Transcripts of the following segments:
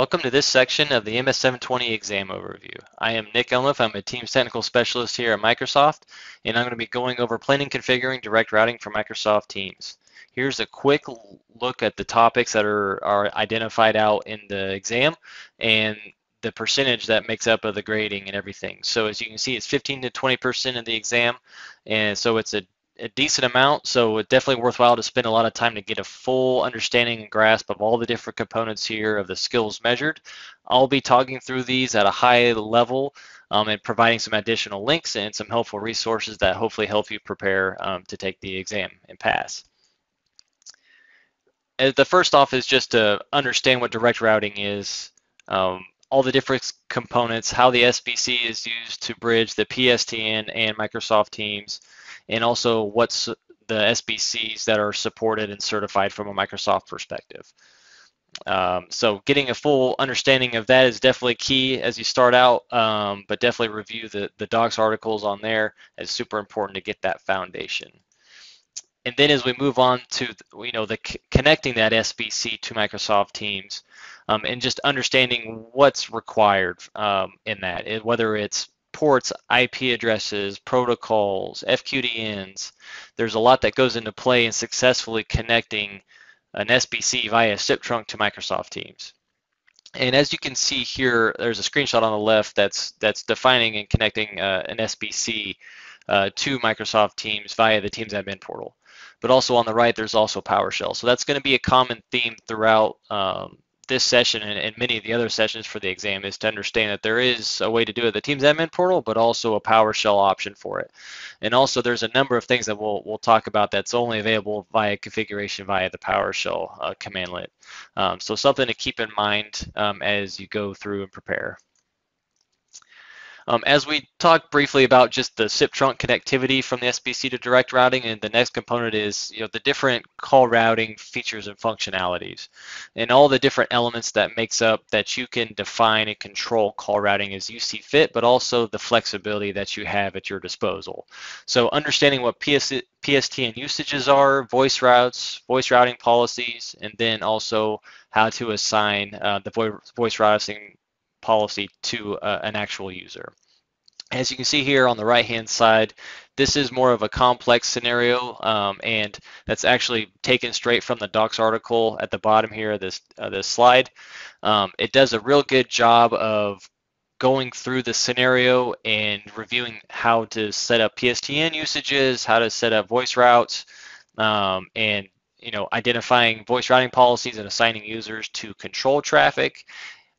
Welcome to this section of the MS720 exam overview. I am Nick Elmuth. I'm a Teams Technical Specialist here at Microsoft, and I'm going to be going over planning configuring direct routing for Microsoft Teams. Here's a quick look at the topics that are, are identified out in the exam and the percentage that makes up of the grading and everything. So as you can see, it's 15 to 20% of the exam, and so it's a a decent amount, so it's definitely worthwhile to spend a lot of time to get a full understanding and grasp of all the different components here of the skills measured. I'll be talking through these at a high level um, and providing some additional links and some helpful resources that hopefully help you prepare um, to take the exam and pass. Uh, the first off is just to understand what direct routing is, um, all the different components, how the SBC is used to bridge the PSTN and Microsoft Teams, and also what's the SBCs that are supported and certified from a Microsoft perspective. Um, so getting a full understanding of that is definitely key as you start out, um, but definitely review the, the docs articles on there. It's super important to get that foundation. And then as we move on to, you know, the connecting that SBC to Microsoft Teams um, and just understanding what's required um, in that, whether it's ports, IP addresses, protocols, FQDNs. There's a lot that goes into play in successfully connecting an SBC via SIP trunk to Microsoft Teams. And as you can see here, there's a screenshot on the left that's that's defining and connecting uh, an SBC uh, to Microsoft Teams via the Teams admin portal. But also on the right, there's also PowerShell. So that's going to be a common theme throughout um, this session and, and, many of the other sessions for the exam is to understand that there is a way to do it the Teams admin portal, but also a PowerShell option for it. And also there's a number of things that we'll, we'll talk about that's only available via configuration via the PowerShell uh, commandlet. Um, so something to keep in mind um, as you go through and prepare. Um, as we talked briefly about just the SIP trunk connectivity from the SBC to direct routing, and the next component is you know the different call routing features and functionalities, and all the different elements that makes up that you can define and control call routing as you see fit, but also the flexibility that you have at your disposal. So understanding what PS, PSTN usages are, voice routes, voice routing policies, and then also how to assign uh, the voice routing policy to uh, an actual user. As you can see here on the right hand side, this is more of a complex scenario um, and that's actually taken straight from the docs article at the bottom here of this, uh, this slide. Um, it does a real good job of going through the scenario and reviewing how to set up PSTN usages, how to set up voice routes, um, and you know identifying voice routing policies and assigning users to control traffic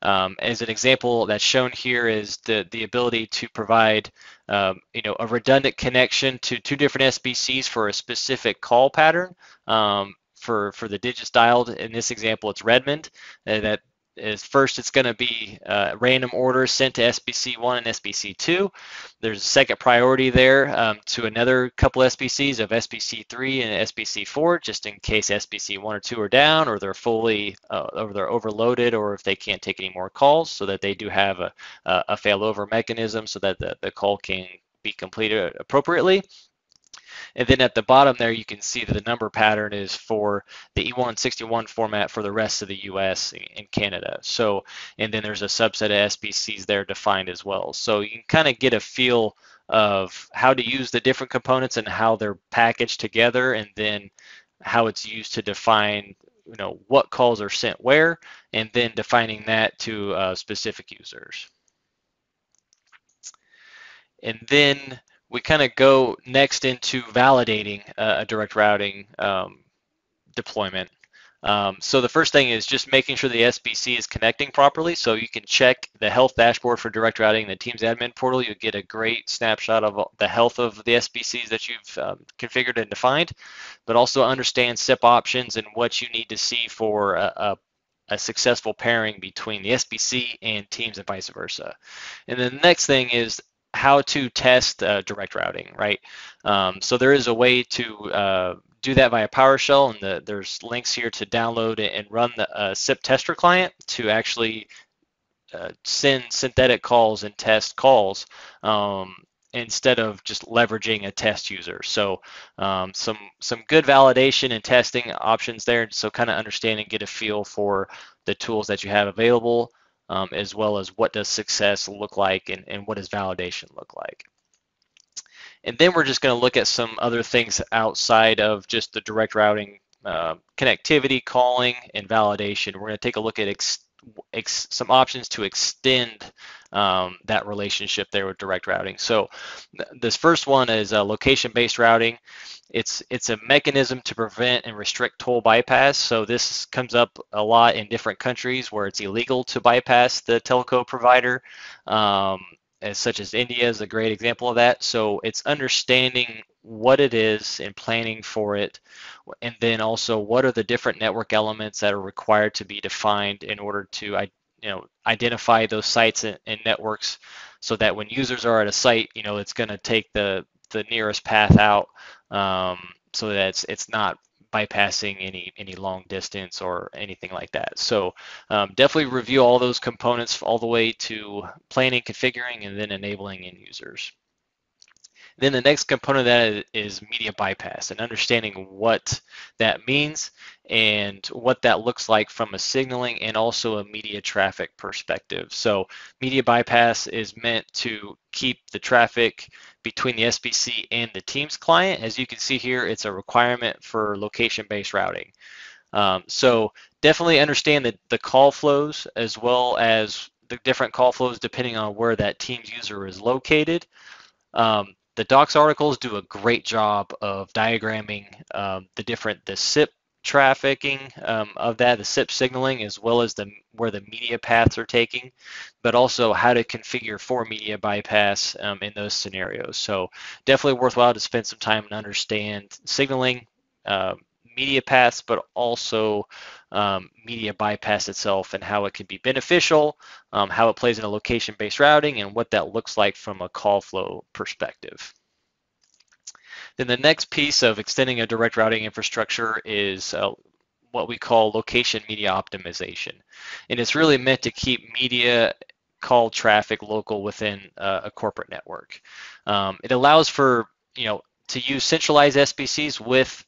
um, as an example that's shown here is the, the ability to provide um, you know, a redundant connection to two different SBCs for a specific call pattern. Um, for, for the digits dialed, in this example, it's Redmond, uh, that is first it's going to be uh, random orders sent to SBC1 and SBC2. There's a second priority there um, to another couple SBCs of SBC3 and SBC4, just in case SBC1 or 2 are down or they're fully uh, or they're overloaded or if they can't take any more calls so that they do have a, a failover mechanism so that the, the call can be completed appropriately. And then at the bottom there, you can see that the number pattern is for the E161 format for the rest of the US and Canada. So, and then there's a subset of SBCs there defined as well. So you can kind of get a feel of how to use the different components and how they're packaged together and then how it's used to define you know what calls are sent where and then defining that to uh, specific users and then we kind of go next into validating a direct routing um, deployment. Um, so the first thing is just making sure the SBC is connecting properly. So you can check the health dashboard for direct routing in the Teams admin portal. You get a great snapshot of the health of the SBCs that you've um, configured and defined, but also understand SIP options and what you need to see for a, a a successful pairing between the SBC and Teams and vice versa. And then the next thing is how to test uh, direct routing, right? Um, so there is a way to uh, do that via PowerShell, and the, there's links here to download and run the uh, SIP tester client to actually uh, send synthetic calls and test calls um, instead of just leveraging a test user. So um, some some good validation and testing options there. So kind of understand and get a feel for the tools that you have available, um, as well as what does success look like and, and what does validation look like. And then we're just going to look at some other things outside of just the direct routing uh, connectivity, calling, and validation. We're going to take a look at some options to extend um, that relationship there with direct routing. So th this first one is uh, location-based routing. It's it's a mechanism to prevent and restrict toll bypass. So this comes up a lot in different countries where it's illegal to bypass the telco provider. Um, as such as India is a great example of that. So it's understanding what it is and planning for it, and then also what are the different network elements that are required to be defined in order to you know identify those sites and, and networks, so that when users are at a site, you know it's going to take the the nearest path out, um, so that it's it's not bypassing any any long distance or anything like that. So um, definitely review all those components all the way to planning, configuring, and then enabling end users. Then the next component of that is media bypass and understanding what that means and what that looks like from a signaling and also a media traffic perspective. So media bypass is meant to keep the traffic between the SBC and the Teams client. As you can see here, it's a requirement for location-based routing. Um, so definitely understand the, the call flows as well as the different call flows depending on where that Teams user is located. Um, the docs articles do a great job of diagramming um, the different the SIP trafficking um, of that, the SIP signaling, as well as the where the media paths are taking, but also how to configure for media bypass um, in those scenarios. So definitely worthwhile to spend some time and understand signaling, uh, media paths, but also um, media bypass itself and how it can be beneficial, um, how it plays in a location-based routing, and what that looks like from a call flow perspective. Then the next piece of extending a direct routing infrastructure is uh, what we call location media optimization. And it's really meant to keep media call traffic local within uh, a corporate network. Um, it allows for, you know, to use centralized SBCs with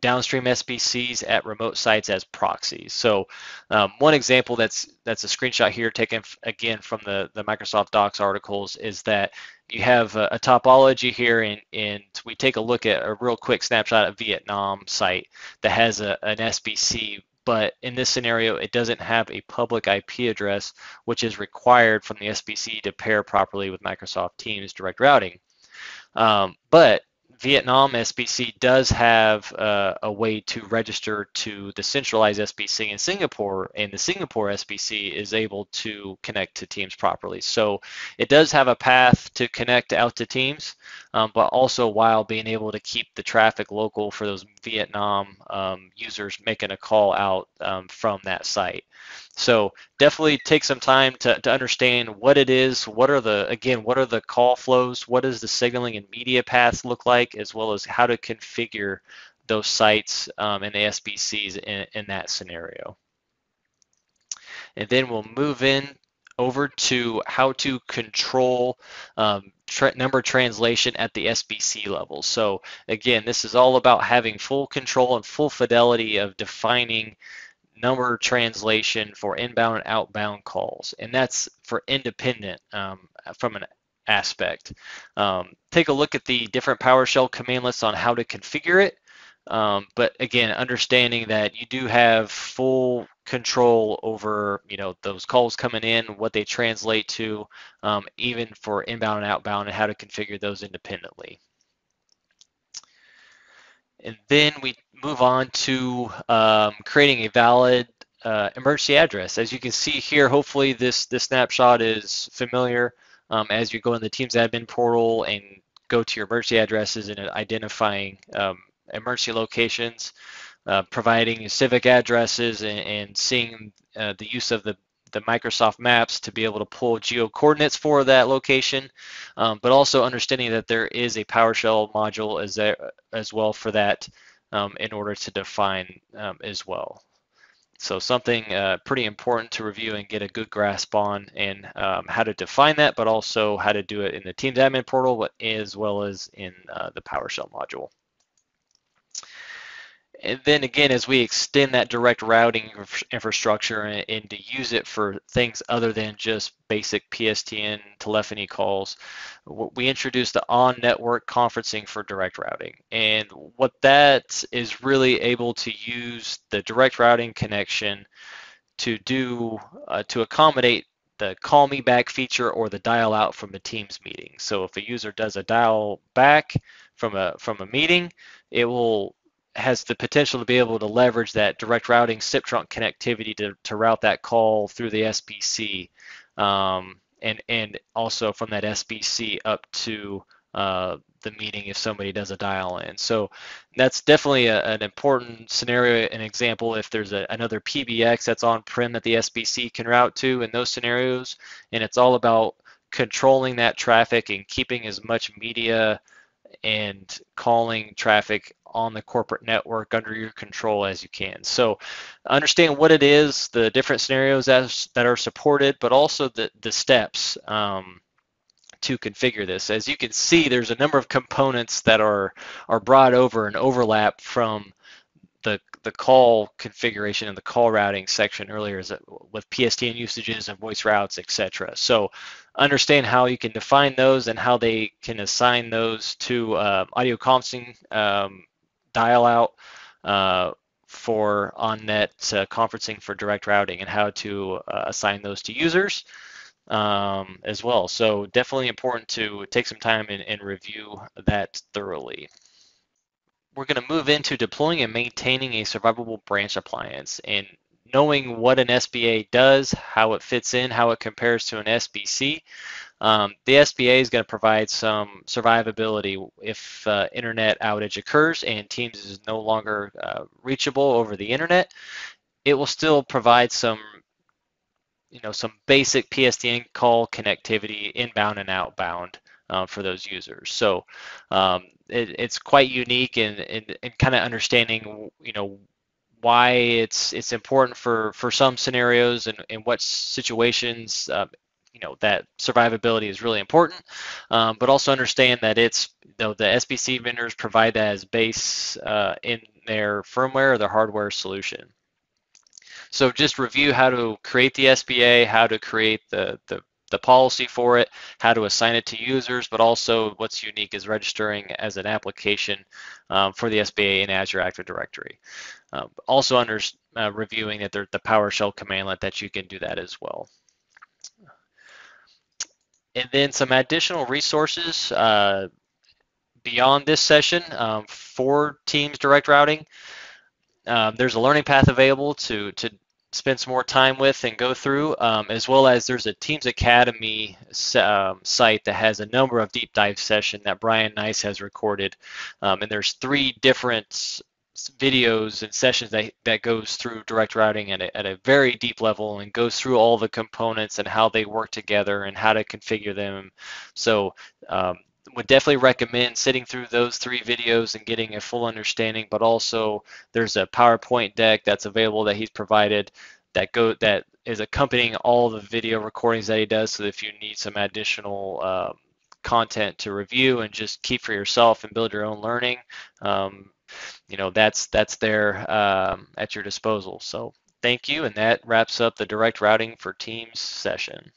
downstream SBCs at remote sites as proxies. So um, one example that's that's a screenshot here taken again from the, the Microsoft Docs articles is that you have a, a topology here and, and we take a look at a real quick snapshot of Vietnam site that has a, an SBC but in this scenario, it doesn't have a public IP address, which is required from the SBC to pair properly with Microsoft Teams direct routing. Um, but Vietnam SBC does have uh, a way to register to the centralized SBC in Singapore, and the Singapore SBC is able to connect to Teams properly. So it does have a path to connect out to Teams, um, but also while being able to keep the traffic local for those Vietnam um, users making a call out um, from that site. So definitely take some time to, to understand what it is, what are the, again, what are the call flows, what does the signaling and media paths look like, as well as how to configure those sites um, and the SBCs in, in that scenario. And then we'll move in over to how to control um, tra number translation at the SBC level. So again, this is all about having full control and full fidelity of defining number translation for inbound and outbound calls, and that's for independent um, from an aspect. Um, take a look at the different PowerShell commandlets on how to configure it. Um, but again, understanding that you do have full control over, you know, those calls coming in, what they translate to, um, even for inbound and outbound, and how to configure those independently. And then we move on to um, creating a valid uh, emergency address. As you can see here, hopefully this, this snapshot is familiar um, as you go in the Teams admin portal and go to your emergency addresses and identifying um, emergency locations, uh, providing civic addresses and, and seeing uh, the use of the the Microsoft Maps to be able to pull geo coordinates for that location, um, but also understanding that there is a PowerShell module as, there, as well for that um, in order to define um, as well. So something uh, pretty important to review and get a good grasp on and um, how to define that, but also how to do it in the Teams admin portal as well as in uh, the PowerShell module. And then again, as we extend that direct routing infrastructure and, and, to use it for things other than just basic PSTN telephony calls, we introduced the on-network conferencing for direct routing. And what that is really able to use the direct routing connection to do, uh, to accommodate the call me back feature or the dial out from a Teams meeting. So if a user does a dial back from a from a meeting, it will has the potential to be able to leverage that direct routing SIP trunk connectivity to, to route that call through the SBC um, and, and also from that SBC up to uh, the meeting if somebody does a dial in. So that's definitely a, an important scenario, an example if there's a, another PBX that's on-prem that the SBC can route to in those scenarios. And it's all about controlling that traffic and keeping as much media and calling traffic on the corporate network under your control as you can. So understand what it is, the different scenarios as, that are supported, but also the, the steps um, to configure this. As you can see, there's a number of components that are, are brought over and overlap from the the call configuration and the call routing section earlier is with PSTN usages and voice routes, etc. So understand how you can define those and how they can assign those to uh, audio conferencing um, dial out uh, for on-net uh, conferencing for direct routing and how to uh, assign those to users um, as well. So definitely important to take some time and, and review that thoroughly we're going to move into deploying and maintaining a survivable branch appliance and knowing what an SBA does, how it fits in, how it compares to an SBC. Um, the SBA is going to provide some survivability if uh, internet outage occurs and Teams is no longer uh, reachable over the internet. It will still provide some you know, some basic PSTN call connectivity inbound and outbound uh, for those users. So um, it, it's quite unique and, and, and kind of understanding, you know, why it's it's important for for some scenarios and in what situations uh, you know that survivability is really important um, but also understand that it's you know, the SBC vendors provide that as base uh, in their firmware or their hardware solution so just review how to create the SBA how to create the the the policy for it, how to assign it to users, but also what's unique is registering as an application um, for the SBA in Azure Active Directory. Um, also under uh, reviewing that the PowerShell commandlet that you can do that as well. And then some additional resources uh, beyond this session um, for Teams direct routing. Um, there's a learning path available to, to spend some more time with and go through, um, as well as there's a Teams Academy um, site that has a number of deep dive sessions that Brian Nice has recorded, um, and there's three different videos and sessions that, that goes through direct routing at a, at a very deep level and goes through all the components and how they work together and how to configure them. So um, would definitely recommend sitting through those three videos and getting a full understanding, but also there's a PowerPoint deck that's available that he's provided that go that is accompanying all the video recordings that he does. So if you need some additional um, content to review and just keep for yourself and build your own learning, um, you know that's that's there um, at your disposal. So thank you, and that wraps up the direct routing for Teams session.